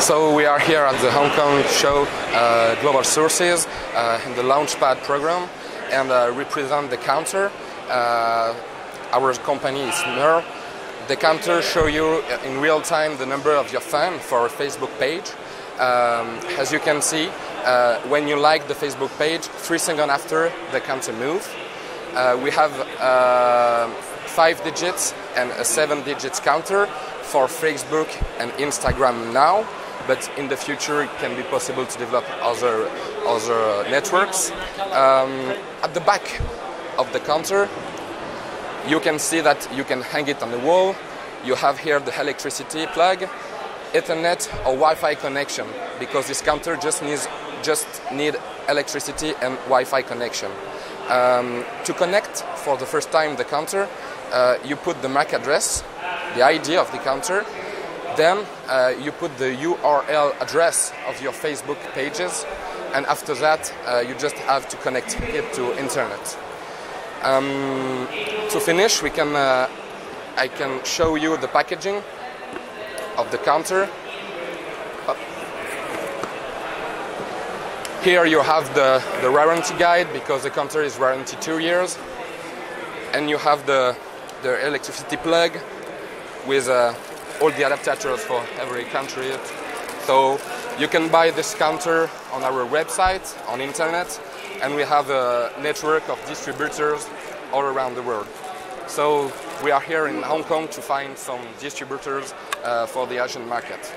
So we are here at the Hong Kong show uh, Global Sources uh, in the Launchpad program and uh, represent the counter. Uh, our company is Smiirl. The counter show you in real time the number of your fans for a Facebook page. Um, as you can see, uh, when you like the Facebook page, three seconds after the counter move. Uh, we have five digits and a seven digits counter for Facebook and Instagram now but in the future it can be possible to develop other, other networks. Um, at the back of the counter, you can see that you can hang it on the wall. You have here the electricity plug, Ethernet or Wi-Fi connection, because this counter just needs just need electricity and Wi-Fi connection. Um, to connect for the first time the counter, uh, you put the MAC address, the ID of the counter, then uh, you put the URL address of your Facebook pages, and after that, uh, you just have to connect it to internet. Um, to finish, we can uh, I can show you the packaging of the counter. Here you have the, the warranty guide because the counter is warranty two years, and you have the the electricity plug with a all the adapters for every country. So you can buy this counter on our website, on internet, and we have a network of distributors all around the world. So we are here in Hong Kong to find some distributors uh, for the Asian market.